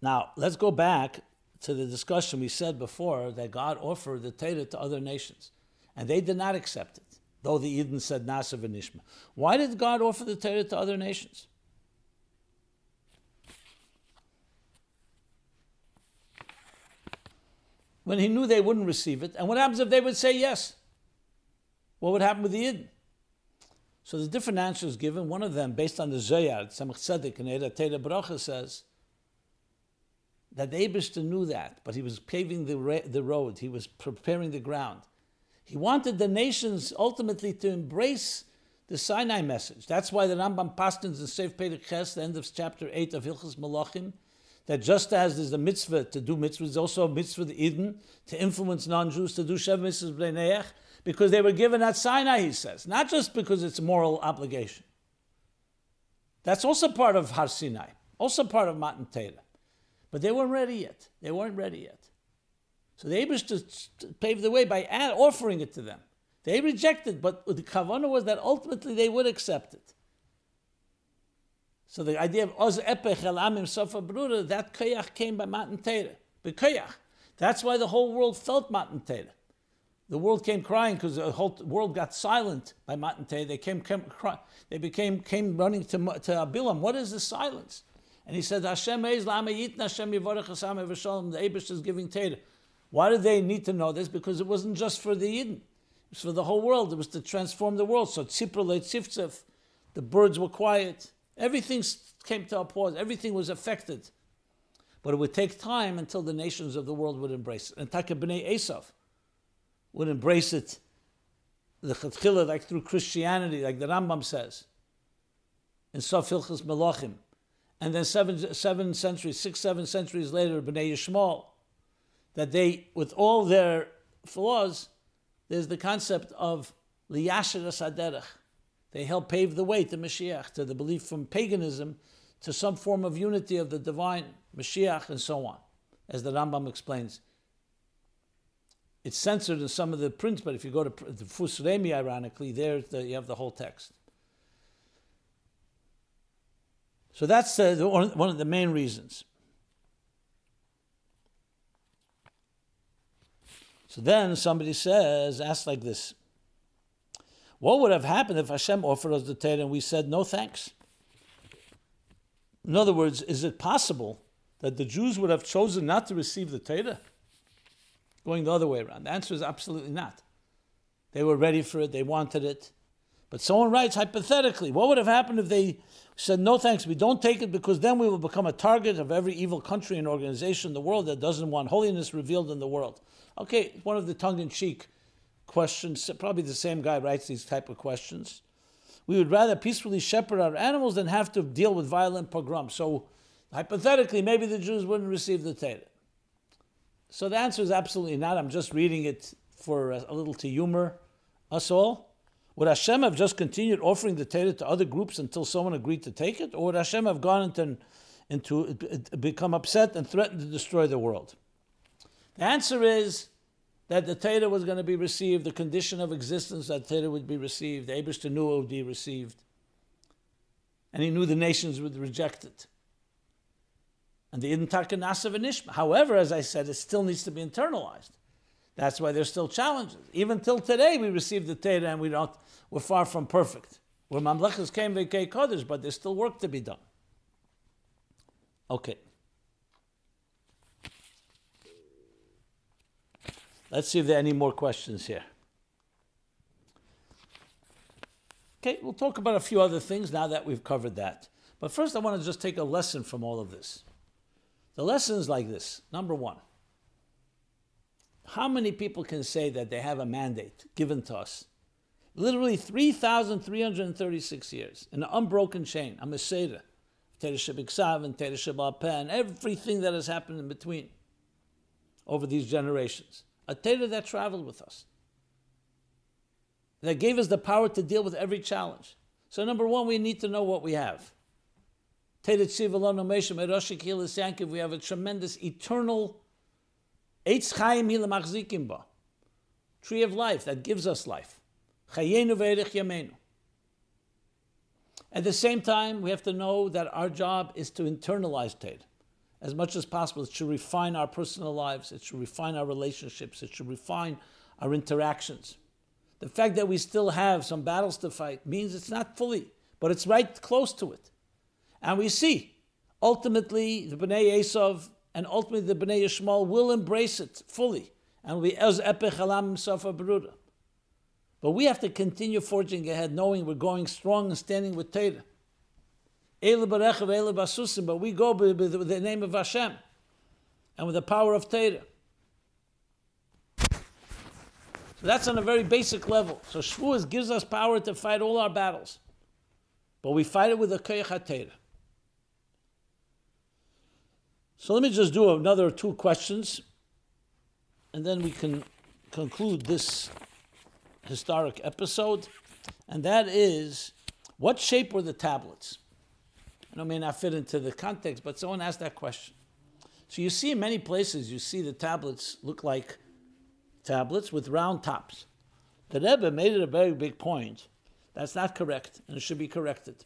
Now, let's go back to the discussion we said before that God offered the Torah to other nations, and they did not accept it, though the Yidden said Naaseh v'nishma. Why did God offer the Torah to other nations? When he knew they wouldn't receive it, and what happens if they would say yes? What would happen with the Yidden? So the different answers given. One of them, based on the Zohar, Tzemach Tzedek and Eda Teda Bracha says that the Abishter knew that, but he was paving the, ra- the road. He was preparing the ground. He wanted the nations ultimately to embrace the Sinai message. That's why the Rambam Paskins in Seif Perek Ches, the end of chapter 8 of Hilchas Malachim, that just as there's a mitzvah to do mitzvahs, there's also a mitzvah to Eden, to influence non-Jews to do Shev Mitzvahs B'nei because they were given at Sinai, he says, not just because it's a moral obligation. That's also part of Har Sinai, also part of Matan Torah. But they weren't ready yet. They weren't ready yet. So the to paved the way by offering it to them. They rejected, but the kavanah was that ultimately they would accept it. So the idea of oz epech el amim sofa brura, that koyach came by Matan Torah. But koyach. That's why the whole world felt Matan Torah. The world came crying because the whole world got silent by Matan They came, came cry, they became came running to to Bilaam. What is the silence? And he said, Hashem is Hashem Yivarech The Abish is giving Torah. Why did they need to know this? Because it wasn't just for the Yidden. It was for the whole world. It was to transform the world. So Tziprole Tziftzef, the birds were quiet. Everything came to a pause. Everything was affected. But it would take time until the nations of the world would embrace it. And Taka B'nai Esav, would embrace it, the Chatchila, like through Christianity, like the Rambam says, in Sofilchas Melachim. And then seven, seven centuries, six, seven centuries later, Bnei Yishmael, that they, with all their flaws, there's the concept of liyasher asaderech. They help pave the way to Mashiach, to the belief from paganism to some form of unity of the divine, Mashiach, and so on, as the Rambam explains it's censored in some of the prints, but if you go to the Fus Remi, ironically, there the, you have the whole text. So that's uh, one of the main reasons. So then somebody says, ask like this What would have happened if Hashem offered us the Torah and we said no thanks? In other words, is it possible that the Jews would have chosen not to receive the Torah? going the other way around? The answer is absolutely not. They were ready for it, they wanted it. But someone writes, hypothetically, what would have happened if they said, no thanks, we don't take it because then we will become a target of every evil country and organization in the world that doesn't want holiness revealed in the world? Okay, one of the tongue in cheek questions, probably the same guy writes these type of questions. We would rather peacefully shepherd our animals than have to deal with violent pogroms. So, hypothetically, maybe the Jews wouldn't receive the Torah. So the answer is absolutely not. I'm just reading it for a, a little to humor us all. Would Hashem have just continued offering the Torah to other groups until someone agreed to take it? Or would Hashem have gone into, into become upset and threatened to destroy the world? The answer is that the Torah was going to be received, the condition of existence that Torah would be received, Abishter knew it would be received. And he knew the nations would reject it and the Yidden Taka Naaseh and. However, as I said, it still needs to be internalized. That's why there's still challenges. Even till today, we receive the Torah and we don't, we're far from perfect. We're Mamlechas came Vekei Kodesh, but there's still work to be done. Okay. Let's see if there are any more questions here. Okay, we'll talk about a few other things now that we've covered that. But first, I want to just take a lesson from all of this. The lesson is like this number one, how many people can say that they have a mandate given to us? Literally 3,336 years, in an unbroken chain, a Meseda, Tereshib Iksav and Tereshib and everything that has happened in between over these generations. A Torah that traveled with us, that gave us the power to deal with every challenge. So, number one, we need to know what we have. We have a tremendous eternal tree of life that gives us life. At the same time, we have to know that our job is to internalize Ted. As much as possible. It should refine our personal lives. It should refine our relationships. It should refine our interactions. The fact that we still have some battles to fight means it's not fully, but it's right close to it. And we see, ultimately, the Bnei Esav and ultimately the Bnei Yishmael will embrace it fully and will be Ez Epech Halam Safa. But we have to continue forging ahead, knowing we're going strong and standing with Torah. But we go with the name of Hashem and with the power of Torah. So that's on a very basic level. So Shavuos gives us power to fight all our battles. But we fight it with the Koyach HaTorah. So let me just do another two questions, and then we can conclude this historic episode. And that is, what shape were the tablets? It may not fit into the context, but someone asked that question. So you see in many places, you see the tablets look like tablets with round tops. The Rebbe made it a very big point. That's not correct, and it should be corrected.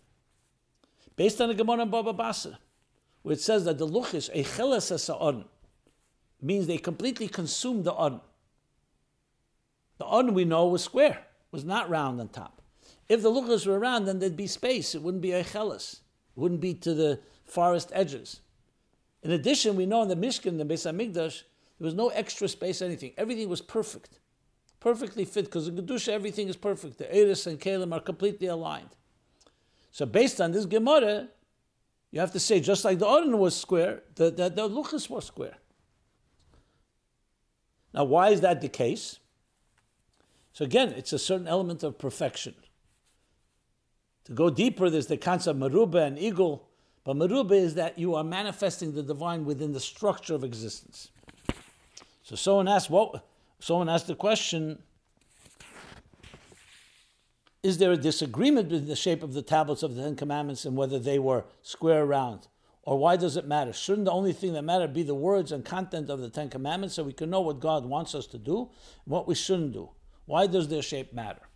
Based on the Gemara and Baba Basra, where it says that the luchis, echeles sa'on, means they completely consumed the on. The on we know was square, was not round on top. If the luchis were round, then there'd be space. It wouldn't be echeles. Wouldn't be to the forest edges. In addition, we know in the Mishkan, the Beis Hamikdash, there was no extra space, anything. Everything was perfect, perfectly fit, because in Kedusha everything is perfect. The Eris and Kalim are completely aligned. So based on this Gemara, you have to say, just like the Aron was square, the, the, the Luchas was square. Now, why is that the case? So again, it's a certain element of perfection. To go deeper, there's the concept of Maruba and Eagle, but Maruba is that you are manifesting the divine within the structure of existence. So someone asked, what? Someone asked the question: Is there a disagreement with the shape of the tablets of the Ten Commandments and whether they were square or round? Or why does it matter? Shouldn't the only thing that matter be the words and content of the Ten Commandments so we can know what God wants us to do and what we shouldn't do? Why does their shape matter?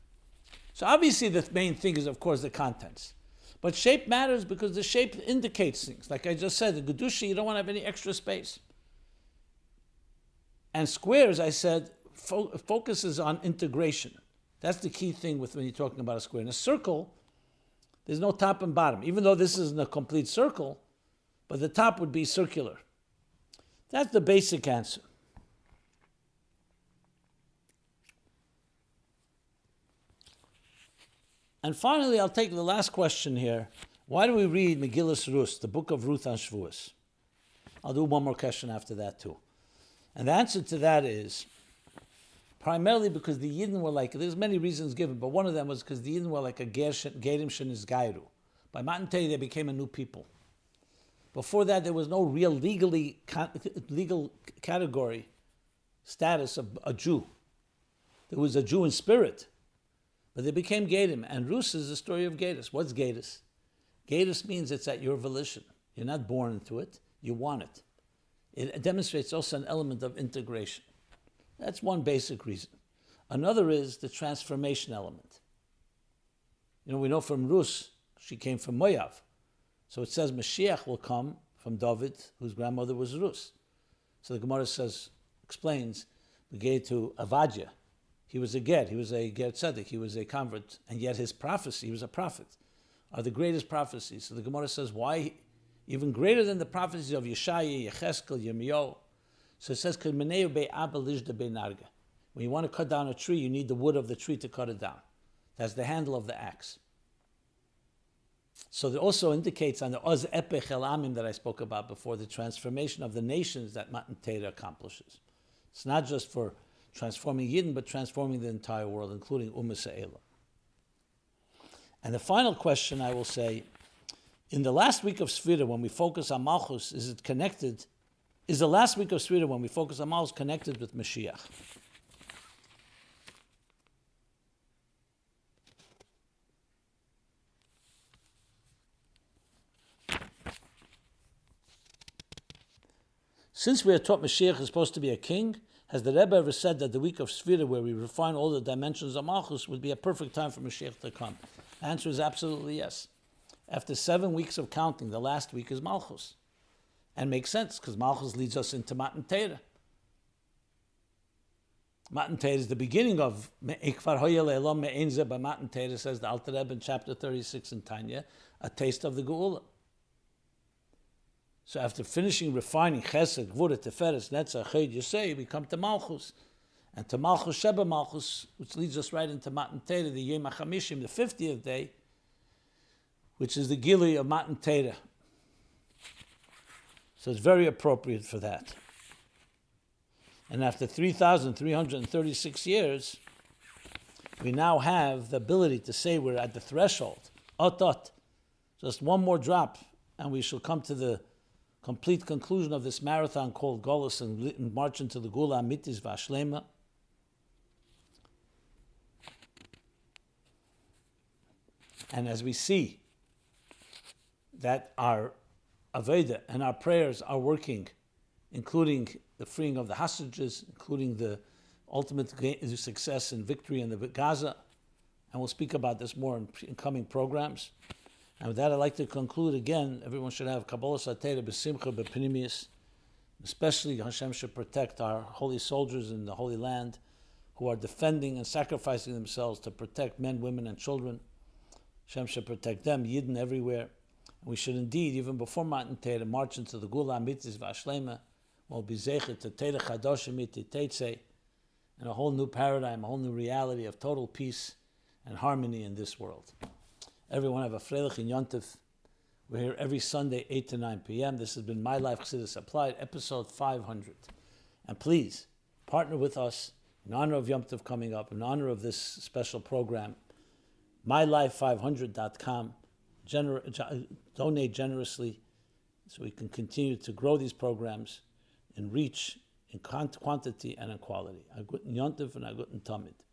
So obviously the main thing is, of course, the contents. But shape matters because the shape indicates things. Like I just said, the Kedusha, you don't want to have any extra space. And squares, I said, fo- focuses on integration. That's the key thing with when you're talking about a square. In a circle, there's no top and bottom. Even though this isn't a complete circle, but the top would be circular. That's the basic answer. And finally, I'll take the last question here. Why do we read Megillas Rus, the book of Ruth and Shavuos? I'll do one more question after that too. And the answer to that is primarily because the Yidden were like, there's many reasons given, but one of them was because the Yidden were like a Gerim Sheniz Gairu. By Matan Tei, they became a new people. Before that, there was no real legally legal category status of a Jew. There was a Jew in spirit, but they became Gadim. And Rus is the story of Gadus. What's Gadus? Gadus means it's at your volition. You're not born into it, you want it. It demonstrates also an element of integration. That's one basic reason. Another is the transformation element. You know, we know from Rus, she came from Moav. So it says Mashiach will come from David, whose grandmother was Rus. So the Gemara says, explains, we gate to Avadia, he was a Ger, he was a Ger Tzedek, he was a convert, and yet his prophecy, he was a prophet, are the greatest prophecies. So the Gemara says, why even greater than the prophecies of Yeshaya, Yecheskel, Yirmiyahu? So it says, When you want to cut down a tree, you need the wood of the tree to cut it down. That's the handle of the axe. So it also indicates on the Oz Epech El Amim that I spoke about before, the transformation of the nations that Matan Torah accomplishes. It's not just for transforming Yidden, but transforming the entire world, including Ummah Sa'ela. And the final question I will say, in the last week of Sfira, when we focus on Malchus, is it connected? Is the last week of Sfira, when we focus on Malchus, connected with Mashiach? Since we are taught Mashiach is supposed to be a king, has the Rebbe ever said that the week of Sfira, where we refine all the dimensions of Malchus, would be a perfect time for Mashiach to come? The answer is absolutely yes. After seven weeks of counting, the last week is Malchus. And makes sense because Malchus leads us into Matan Torah. Matan Torah is the beginning of Ikvar Hoyel Me'enze, but Matan Torah says the Alter Rebbe in chapter 36 in Tanya, a taste of the Geula. So after finishing refining Chesed, Gevurah, Teferes, Netzach, Ched, Yosei, we come to Malchus. And to Malchus Sheba Malchus, which leads us right into Matan Torah, the Yom HaChamishim, the 50th day, which is the Gilui of Matan Torah. So it's very appropriate for that. And after 3,336 years, we now have the ability to say we're at the threshold. Otot. Just one more drop, and we shall come to the complete conclusion of this marathon called Golus and march into the Geula Amitis Vashlema. And as we see that our Avodah and our prayers are working, including the freeing of the hostages, including the ultimate success and victory in the Gaza, and we'll speak about this more in coming programs. And with that, I'd like to conclude again. Everyone should have Kabbalas HaTorah B'Simcha B'Pnimius. Especially Hashem should protect our holy soldiers in the Holy Land who are defending and sacrificing themselves to protect men, women, and children. Hashem should protect them, Yidden everywhere. And we should indeed, even before Matan Torah, march into the Geula Mitzvah Vashlema, will be Zechet to Teda Chadoshim Teitze, and a whole new paradigm, a whole new reality of total peace and harmony in this world. Everyone have a Freilich in Yontif. We're here every Sunday, 8 to 9 p.m. This has been My Life Chassidus Applied, episode 500. And please, partner with us in honor of Yom Tov coming up, in honor of this special program, mylife500.com. Gener- uh, donate generously so we can continue to grow these programs in reach, in quantity, and in quality. A good Yontif and a good Tamid.